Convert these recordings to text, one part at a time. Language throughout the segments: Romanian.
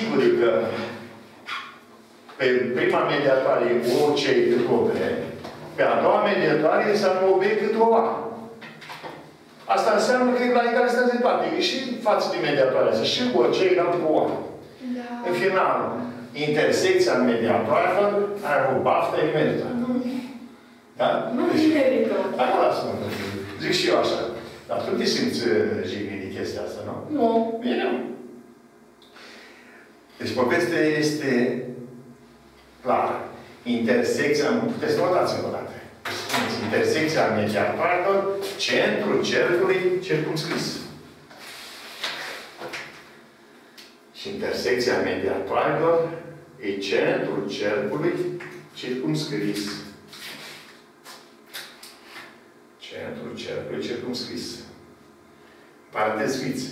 asigure că pe prima mediatoare e OC cât o B, pe a doua mediatoare înseamnă OB cât o A. Asta înseamnă că e la egalitate de toate. E și față de mediatoare asta. Și OC egal cu A. Da. În final, intersecția mediatoarelor are o baftă emerită. Da? Nu Deci, merită. Hai, lasă-mă. Zic și eu așa. Dar tu te simți uh, jignit de chestia asta, nu? Nu. Bine. Deci povestea este clară. Intersecția, nu puteți să notați încă o dată. Spuneți, intersecția mediatoarelor, centrul cercului circumscris. Și intersecția mediatoarelor e centrul cercului circumscris. Centrul cercului circumscris. Parantez fiți.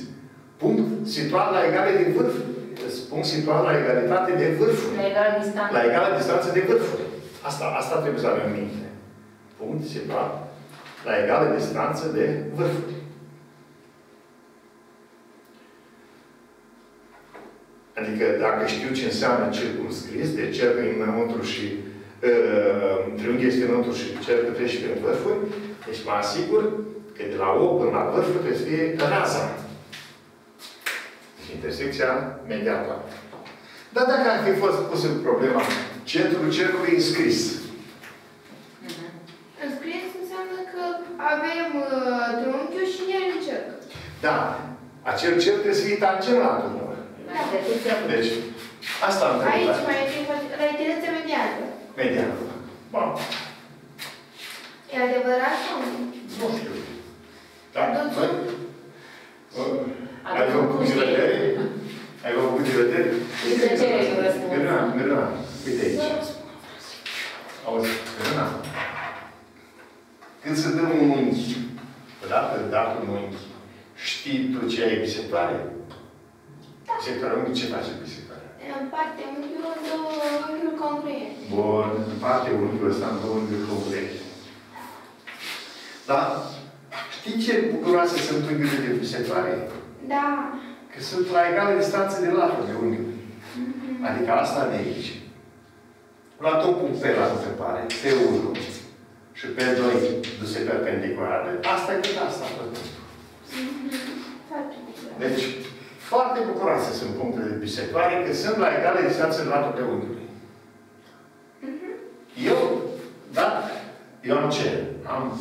Punct situat la egale de vârf. Punct situat la egalitate de vârfuri. La egală distanță. La egală distanță de vârfuri. Asta, asta trebuie să avem în minte. Punct situat la egală distanță de vârfuri. Adică dacă știu ce înseamnă circumscris, de cerc înăuntru și uh, triunghi este înăuntru și cercul trece prin vârfuri, deci mă asigur că de la O până la vârfuri trebuie să fie raza. Deci intersecția mediatoare. Dar dacă ar fi fost pusă problema centrul cercului înscris, Înscris înseamnă că avem uh, triunghiul și el cerc. da, acel cerc trebuie să fie tangent la tunul. La intersecția cu Deci, asta am Aici întrebat. mai e la intersecția mediană. Median. Bun. E adevărat sau nu? Nu știu. Da? Atunci- Băi? Bă, Ai Atunci făcut cum de știi? vedere? Ai făcut de vedere? Uite ce e un răspuns. Miruna, Miruna, uite aici. Auzi, Miruna. Când se dă un unghi, odată dat un unghi, știi tu ce ai bisectoare? Bisectoare, unghi, ce face bisectoarea? În parte unghiul în două unghiuri congruente. Bun, în parte unghiul ăsta, în două unghiuri concrete. Da? Știi ce bucuroase sunt unghiurile de bisectoare? Da. Că sunt la egală distanță de latul de unghiul. Adică asta de aici. Luat un punct pe la întrebare, pe 1 și pe 2 duse perpendiculară. Asta e cât asta. tot. Foarte bine. Deci, foarte bucuroase sunt punctele de bisectoare, că sunt la egală distanță de latul de unghiului. Eu, da, eu am ce? Am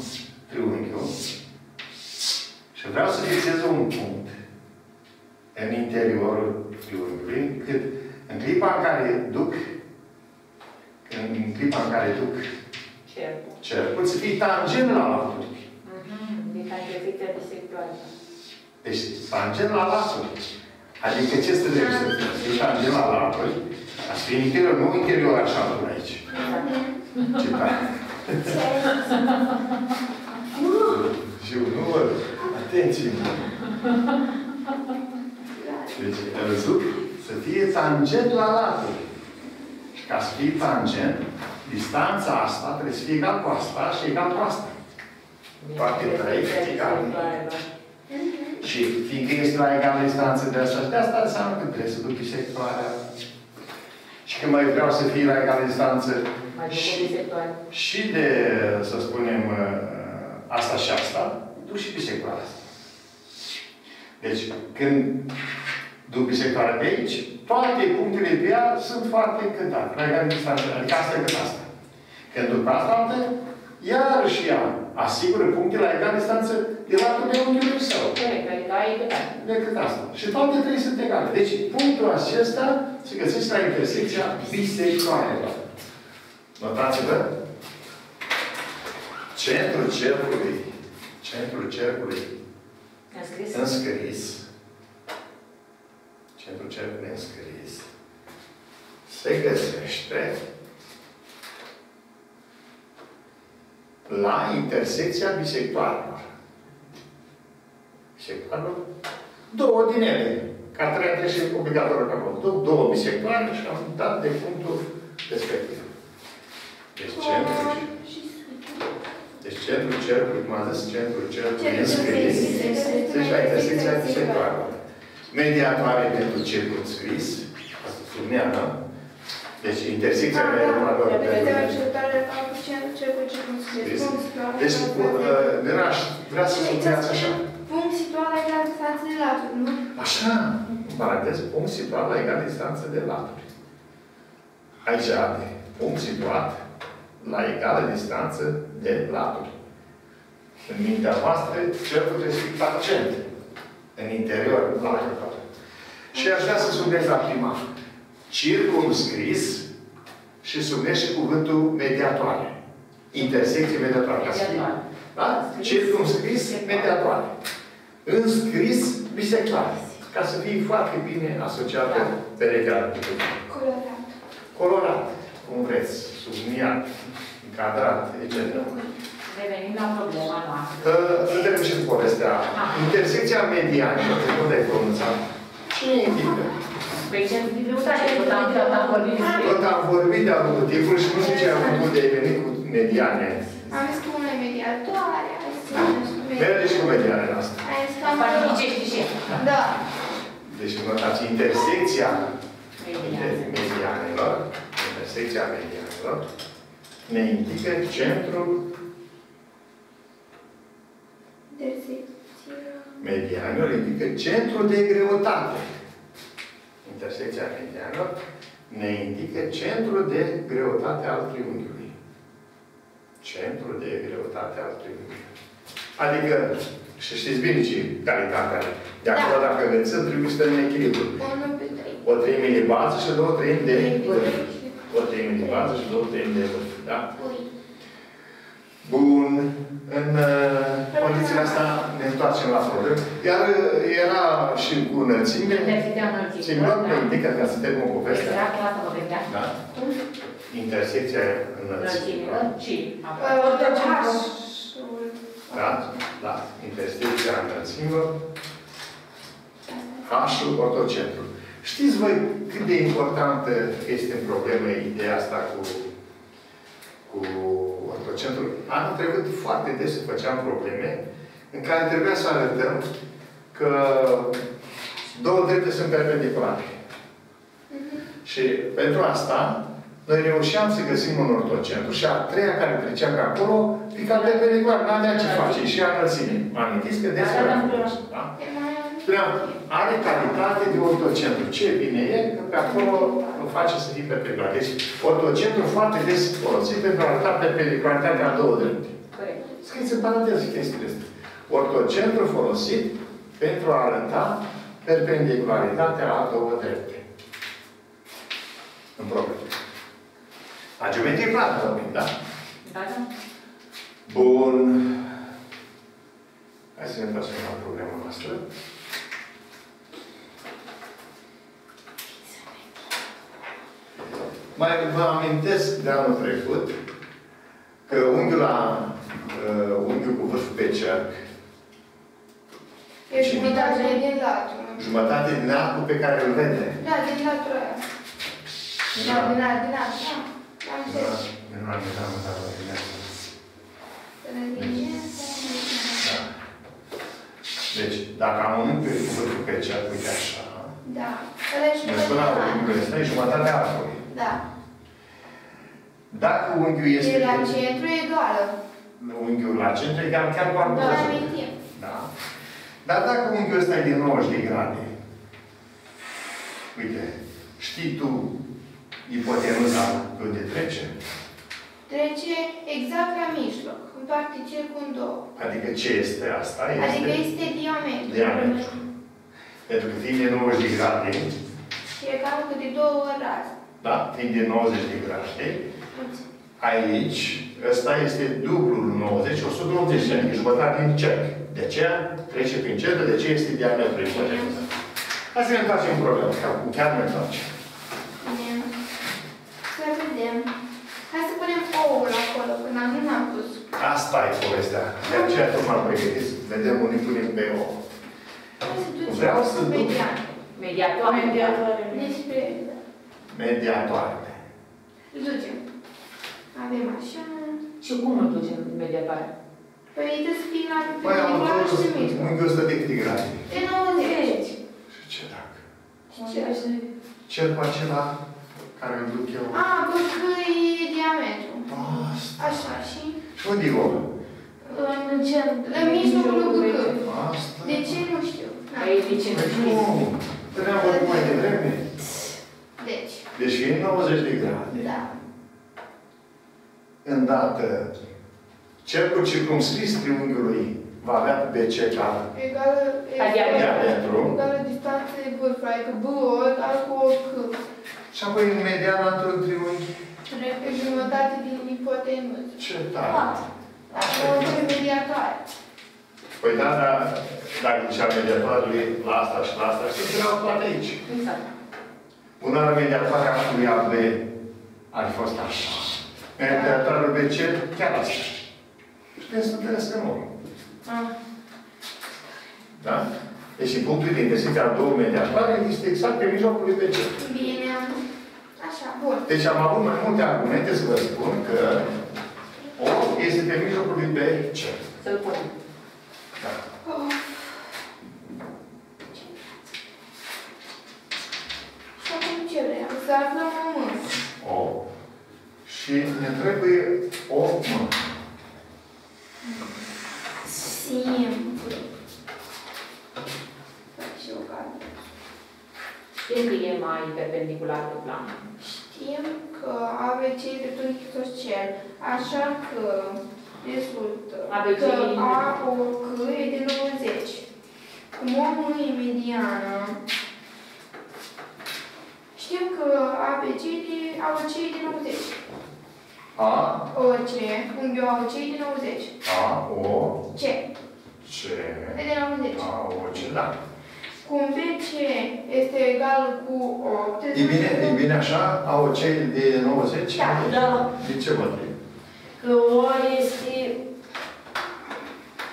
triunghiul și vreau să fixez un punct în interiorul triunghiului, cât în clipa în care duc, în clipa în care duc Cercul. cercul, să fie tangent la latul. Mhm. Deci la intersecția bisectoare. Deci, tangent la latul. Adică ce să trebuie să fie? Să fie tangent la latul, a să fie în interior, nu interior așa până aici. Ce tare. Și eu nu văd. Atenție! Deci, ai văzut? Să fie tangent la latul. Și ca să fie tangent, distanța asta trebuie să fie egal cu asta și egal cu asta. Toate trei egale. Și fiindcă este la egală distanță de asta și de asta înseamnă că trebuie să duc bisectoarea. Și când mai vreau să fie la egală distanță Mai duc și, o bisectoare. și de, să spunem, uh, asta și asta, duc și bisectoarea asta. Deci, când duc bisectoarea pe aici, toate punctele pe ea sunt foarte încântate. La egală distanță. Adică asta e cât asta. Când duc pe asta altă, iarăși ea asigură puncte la egală distanță de latul de unghiului său Corect, adică ai egal. decât asta. Și toate trei sunt egale. Deci punctul acesta se găsește la intersecția bisectoarelor. Notați-vă. Centrul cercului, centrul cercului Înscris? înscris, centrul cercului înscris, se găsește la intersecția bisectoarelor. Bisectoarelor? Două din ele. Ca treia trece obligatoriu pe acolo. Două, două bisectoare și am dat de punctul respectiv. Deci centrul, Și deci centrul cercului, cum am zis, centrul cercului Centrul înscris, cercului deci la intersecția bisectoarelor. Mediatoare pentru cercul scris, subneană. Deci intersecția Ah, da. mediatoarelor Vedem pentru... cercetare la centru, ce cu ce cum scrie. Deci- Punct situat la Deci, distanță de- uh, Nenaș, vrea să sublineați așa. Punct situat la egală distanță de laturi, nu? Așa, în paranteză, punct situat la egală distanță de laturi. Aici are punct situat la egală distanță de laturi. În mintea voastră, cercul trebuie să fie pacient. În interior, la Și aș vrea să subliniez la prima. Circumscris și subliniez și cuvântul mediatoare. Intersecție mediatoare. ca să fie. Mediatoare. Da? Circumscris, mediatoare. Înscris, bisectoare. Ca să fie foarte bine asociată Da. perechea. Colorat. Colorat, cum vreți, subliniat, încadrat, etc. Revenim la problema noastră. Că vedem și în povestea. Intersecția medianilor, de unde ai pronunțat? Ce indică? Păi ce dificultate, tot am, tot am vorbit despre... Tot am vorbit de-a lungul timpului și nu știu ce am făcut de venit cu mediane. Am zis că una e mediatoare, hai să Da. spunem Merge și cu medianele astea. Hai să cam... Parcă ghicești și Da. Deci, notați intersecția Mediană. medianelor, intersecția medianelor, ne indică centrul Intersecția... medianelor, indică centrul de greutate. Intersecția medianelor ne indică centrul de greutate al triunghiului. Centrul de greutate al triunghiului. Adică, și știți bine ce calitatea are. De acolo, Da. dacă învățăm, trebuie să în echilibru. 1 pe 3. O treime de bază și două treimi de vârf. Ui. O treime de bază și două treimi de vârf. Da? Bun. În uh, condițiile astea ne întoarcem la problemă. Iar uh, era și cu înălțime. Intersecția Sigur, înălțimilor, ne da? indică ca să termin povestea. Exact, lasă mă vedea. Da? Intersecția înălțimilor. Înălțimilor, și... H-ul. Da? Da. Intersecția înălțimilor. H-ul ortocentru. Știți voi cât de importantă este în problemă ideea asta cu, cu ortocentrul? Anul trecut foarte des făceam probleme în care trebuia să arătăm că două drepte sunt perpendiculare. Și pentru asta, noi reușeam să găsim un ortocentru și a treia care trecea pe acolo, pica perpendicular, n-avea ce face, și a înălțime. Mă amintiți că des Da, da, da. da? Spuneam, are calitate de ortocentru. Ce bine e că pe acolo îl face să fie perpendicular. Deci, ortocentru foarte des folosit pentru a arăta perpendicularitatea a două drepte. Corect. Scrieți în paranteză chestiile astea. Ortocentru folosit pentru a arăta perpendicularitatea a două drepte. În problemă. La geometrie plată vorbim, da? Da, da. Bun. Hai să ne întoarcem la problema noastră. Mai vă amintesc de anul trecut că unghiul la uh, unghiul cu vârful pe cerc, E jumătate din latură. jumătate din arcul pe care îl vede. Da, din latura aia. Da, din aia, din aia, da. Am Da, înțeles. nu am uitat, mă, dar la dimineață. Da. Deci, dacă am un unghi cu vârful pe cerc, uite așa, Da. Ăla e ne spunea jumătate din unghiul ăsta e jumătatea arcului. Da. Dacă unghiul este... E la centru egală. unghiul la centru egal chiar cu arcul Da, ăsta. amintim. Da. Dar dacă unghiul ăsta e de 90 de grade, uite, știi tu ipotenuza de unde trece? Trece exact la mijloc. Împarte cercul în două. Adică ce este asta? Este Adică este diametru. diametru. Pentru că fiind de 90 de grade, Și e cam cât de două ori raze. da? Fiind de 90 de grade, aici, ăsta este dublul 90, 180, adică jumătate din cerc. De aceea trece prin cerc, de aceea este diametru ipotenuza. Hai să ne întoarcem în problemă, că chiar ne întoarcem. Bine. Să vedem. Hai să punem oul acolo, că n-am nu n-am pus. Asta e povestea. De aceea tot m-am pregătit să vedem unii punem pe o. Hai să ducem Vreau să duc. median. Mediatoare. Mediatoare. Despre... Mediatoare. Îl ducem. Avem așa... Și cum îl ducem în mediatoare? Păi trebuie să fie la Păi am perpendicular și de văzut mijloc. unghiul ăsta de câte grade. De 90. Și ce dacă? Ce? cercul acela care îl duc eu. A, cu câi diametru. Asta. Așa, și Și unde e omul? În centru. în mijlocul lui câi. Asta. De ce nu știu. Na. Aici de ce nu Păi știți? nu, Trebuia vorbit mai devreme. Deci, Deci e 90 de grade. da. Îndată, cercul circumscris triunghiului va avea pe BC ca Egală, A diametru. diametru. egală distanță de vârf, adică B egal cu o C. și apoi în mediana într-un triunghi. Pe jumătate din ipotenuză. Ce tare! Așa o între mediatoare. Păi da, da, dacă zicea mediatoarele la asta și la asta, și erau toate aici. Exact. Una la mediatoarea lui AB ar fi fost așa. Mediatoarea BC chiar așa. Și trebuie să întâlnesc în urmă. Ah. Da? Deci, în punctul de intersecție a două mediatoare, este exact pe mijlocul lui BC. Bine. Așa, bun. Deci am avut mai multe argumente să vă spun că O este pe mijlocul lui BC. Să-l punem. Da. Oh. Și acum ce vrem? Să aflăm o mână. O. Și ne trebuie o mână. Simplu. Fac și eu carte. Știm că e mai perpendicular pe plan. Știm că ABC de tot isoscel, așa că rezultă ABC că e- A o C e de 90. Cum omul e mediană, știm că ABC de AOC e de 90. A, OC, unghiul AOC e de 90. A, O, C, C, e de 90. A, O, C, da. Cum BC este egal cu 8, E bine, e bine așa? A, O, C de 90? Da. Da. De ce vă trebuie? Că O este...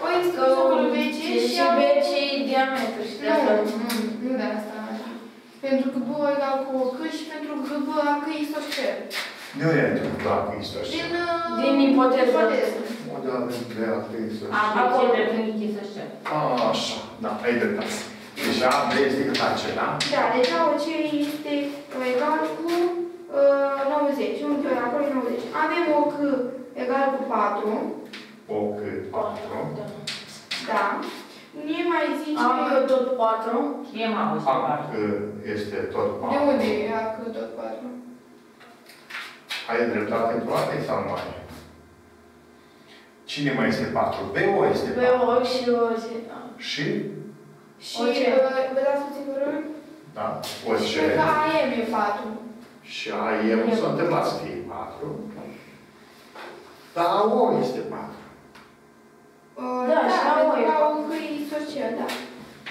O este Că mijlocul BC și și AOC. BC e diametru și de Nu, asta... nu, nu de asta. Pentru că B egal cu o C și pentru că B a C isoscel. De unde ai întâlnit la Hristos? Din, uh, Din ipoteză. ipoteză. Unde avem de la Hristos? ABC dreptunghi să știu. A, așa, da, ai dreptate. Deci A, B este cât acela. Da, deci AOC este egal cu uh, 90. Un pe acolo e 90. Avem o C egal cu 4. O, C, 4. Da. Ne mai zice... Am că tot 4. E mamă și A, 4. C este tot De 4. unde e A C tot 4? Ai dreptate în toate sau nu ai? Cine mai este 4? B, O este Pe 4. O și O și... Și? Și OC. uh, vă dați puțin vă rog? Da, O, C. Și că AM e 4. Și A, E, nu s-a întâmplat să fie 4. Dar A, O este 4. Uh, Da, și la pentru O e că patru. au C isoscel, da.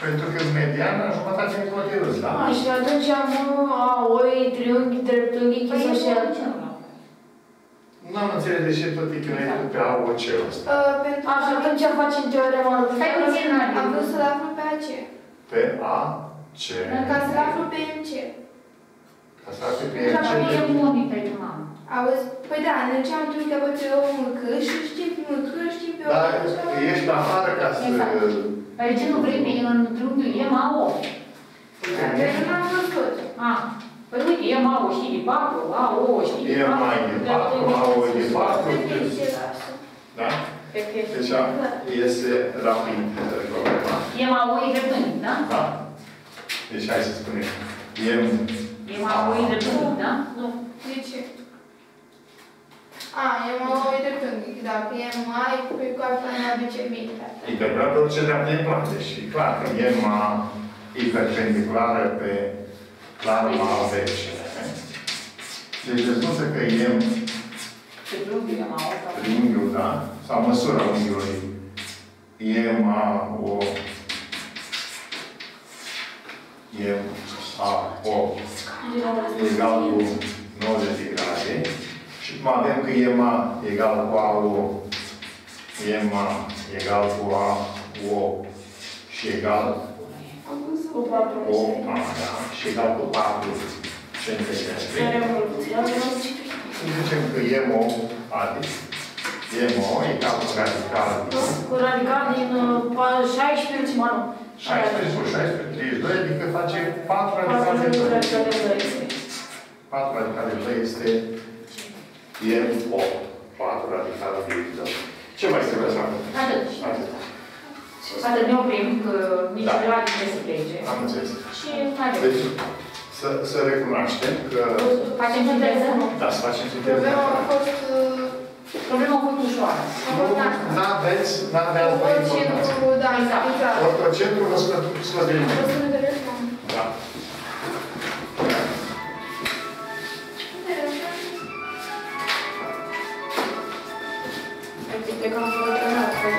Pentru că mediana jumătate din hipotenuză, da? A, și atunci am A, O, e triunghi, dreptunghi, Păi, chisoșel. Nu am înțeles de ce tot e chinuitul pe A, O, C ăsta. Uh, pentru A, și atunci facem teorema lui Stai puțin, Pythagore. am vrut să-l aflu pe AC. Pe A, C. Ca să-l aflu pe MC. Ca să arate pe Deja C. e unic aici, mamă. Auzi? Păi da, ne ce-am tu că pe o mâncă și știm pe mâncă, știm pe o Dar mâncă. ești pe afară ca să... Exact. Păi de ce nu vrei pe în triunghiul E, ma, O? Pentru că n-am văzut. A, păi uite, E, ma, O și de 4, A, O și de E 4. mai de 4, A, O de 4. Pe ce lasă? Da? Pe că Deci este rapid uh, problema. E, ma, O e dreptunghi, da? Da? Deci hai să spunem. E E, ma, O e dreptunghi, da? Nu. De ce? A, e mă uit de când, dacă e mai, pe care nu aduce minte. hiperbola ce dreaptă în plan. Deci e clar că e ma hiperpendiculară pe planul ABC. Deci rezultă că e Pe triunghiul E, ma, O. sau- triunghiul, da? Sau măsura unghiului. E ma o e a o egal cu 90 de grade. Și cum avem că e ma egal cu a o e ma egal cu a o și egal Am vrut să Cu patru. cu a, da? Și egal cu 4 centimetri. Să zicem că e mo adică e mo egal cu radical din Cu radical din uh, pa- 16, mă nu, 16 cu 16, 32, adică face 4 radicale de 2. 4 radicale de 2 este e 8. 4 radicale de 2. Ce mai trebuie să facem? Atât. Atât. Atât ne oprim, că nici Da. da. trebuie să plece. Am înțeles. Și mai Deci, să, să recunoaștem că... Facem sinteză? Da, să facem sinteză. Problema a fost uh, Problema a fost ușoară. Nu aveți, nu aveați voi informații. centru, da, Exact. exact. Ortocentrul vă scot- scos de mine. O să ne vedem cum. Da. Plecăm foarte mult, pe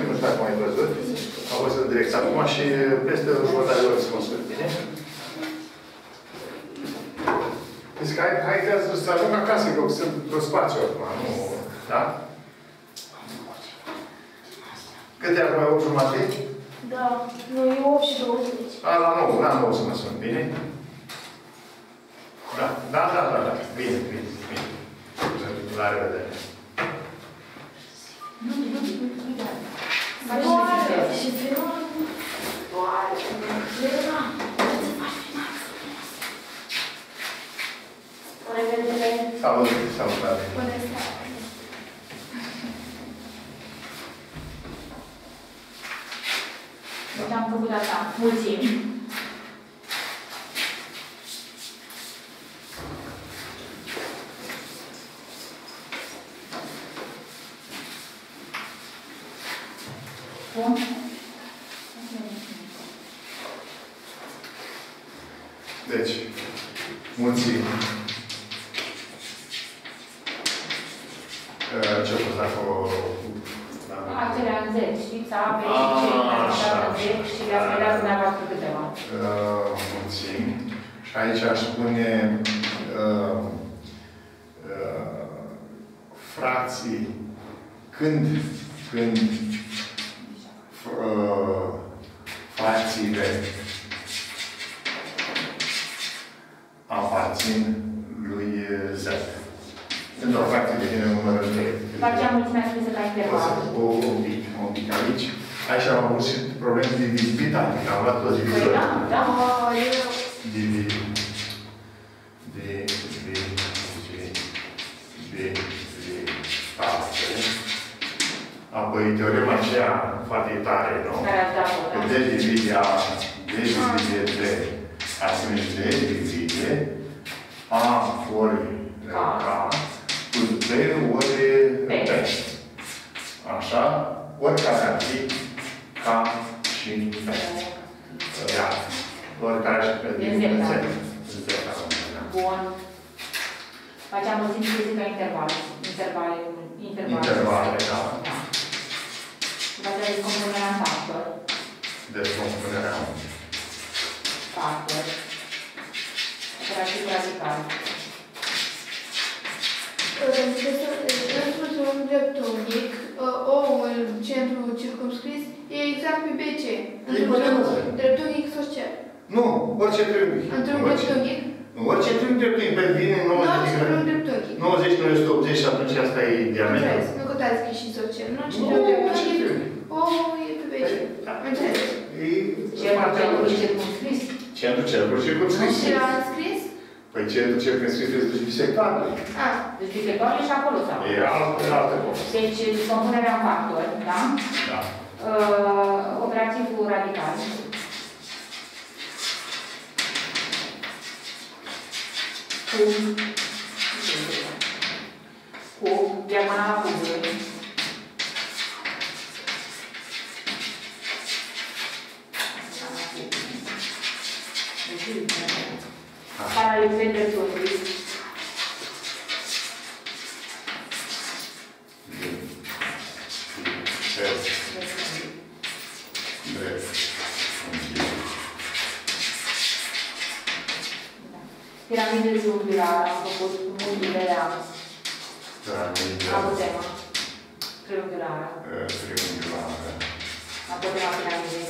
la matematică, nu știu dacă mai văzut. A fost în direcție acum și peste jumătate de oră se consult. Bine? Deci hai, hai că să ajung acasă, că sunt într-un spațiu acum, nu... Da? Câte acum? 8 jumate? Da. Nu, e 8 și 20. A, la 9, la 9 să mă sun, bine? Da, da, da, da, da. Bine, bine, bine. La revedere. Nu, nu, nu, nu, nu. Doare și Fiona. Doare. Fiona. O revedere. Salut, salutare. Bună seara. Deci am făcut asta, mulțimi. Bun. Deci, mulțim. Uh, Ce a fost acolo? Da. Acele în 10, știți, A, B Ah, și C, așa. în 10 și le-ați mai dat dumneavoastră câteva. Uh, Mulțim. Și aici aș spune uh, uh, frații când, când uh, frațiile aparțin lui Z. Pentru o fracție devine numărul 3. După aceea mulțimea scrisă ca O să interval. o, un pic, un pic aici. Aici am avut și probleme de divizibilitate, că am luat toți Păi divizori. da, da. Oh, eu... Divi, di, di, di, di, parte. Apoi teorema aceea foarte tare, nu? Care ați dat-o, Că da. D divide A, D divide D, asemenea D divide A ori K, cu D ori B. B. Așa? Oricare ar fi K și B. Ia. Oricare și pe E din Z, da. Z. Z, da. Bun. După aceea mulțim scrisă ca interval. Intervale. Intervale. Intervale, da. Da. După aceea descompunerea în factor. Descompunerea. Factor. Operativ radical. Într-un un dreptunghic, O-ul centru circumscris, e exact pe BC. Într-un Ipotenuză. dreptunghic social. Nu, orice triunghi. Într-un Orice. dreptunghic? Nu, orice triunghi dreptunghi, pe vine Nu, 90 de într-un grade. dreptunghic. 90 nu este 80 și atunci asta e diametru. Înțeles, nu contați că și social. Nu, ci Nu, un orice dreptunghic. triunghi. O-ul e pe BC. Da. Înțeles. E Centrul centrul circumscris. Centru cercul circumscris. Și l-am scris? Păi centru circumscris este bisectare. Ah, Deci bisectoare și acolo sau? E altă, e altă poveste. Deci descompunerea în factori, da? Da. Uh, operativ cu Cum o chiamavano para difendere il tuo. Piramide triunghiulară, am făcut unghiulerea, Piramidă. am o temă. Triunghiulară. triunghiulară. Apotema piramidei.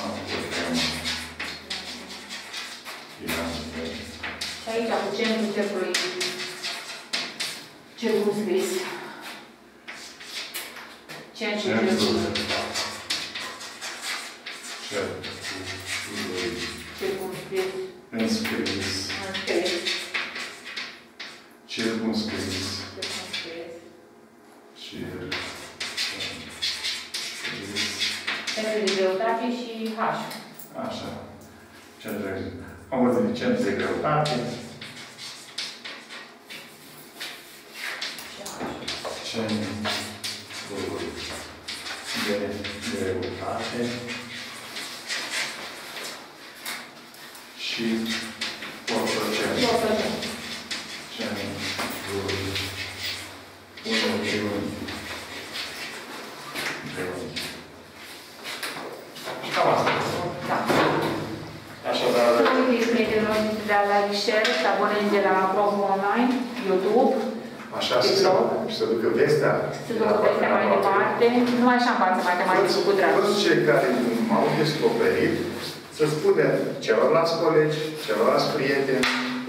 Apotema. Piramide. Și aici, cu centrul cercului circumscris. Centrul Centrul cercului cercului circumscris. înscris, Înscris. circumscris, Circumscris. circumscris, Centrul de greutate și H. așa, centru, am văzut centru de greutate, Și H. centru de greutate și ortocentru. Ortocentru. Centrul uniunii de unii. Și cam asta. Da. Așadar, Nu uitați, prietenilor, de da la share, să abonezi de la Prof Online, YouTube, așa să se, și să ducă vestea. să ducă vestea mai departe. Nu așa învață matematică cu drag. Toți cei care m-au descoperit, să spunem celorlalți colegi, celorlalți prieteni,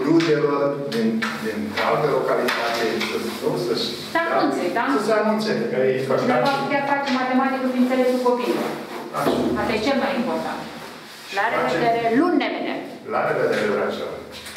rudelor din, din altă localitate, să nu să Să anunțe, da? Să se anunțe că e Cineva făcut. chiar face matematică prin înțelesul copilului. Așa. Asta e cel mai important. La Și face- revedere, luni ne vedem! La revedere, dragilor!